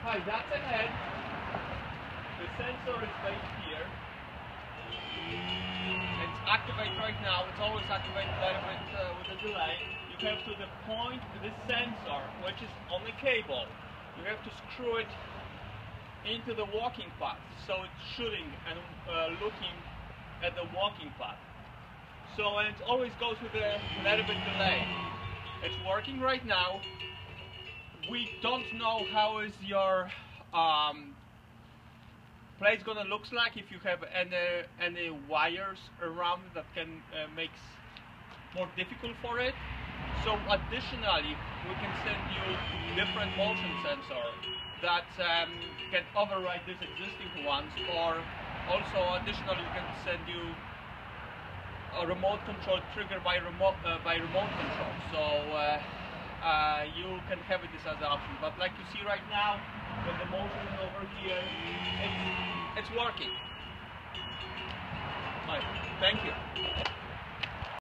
Hi, that's a head. The sensor is based here. It's activated right now. It's always activated bit uh, with a delay. You have to the point this sensor, which is on the cable. You have to screw it into the walking path, so it's shooting and uh, looking at the walking path. So and it always goes with a little bit delay. It's working right now. We don't know how is your um, place gonna looks like if you have any any wires around that can uh, makes more difficult for it. So additionally, we can send you different motion sensor that um, can override these existing ones, or also additionally, we can send you a remote control trigger by remote uh, by remote control. So uh, uh, you can have this as an option. But like you see right now, with the motion over here, it's, it's working. Right. Thank you.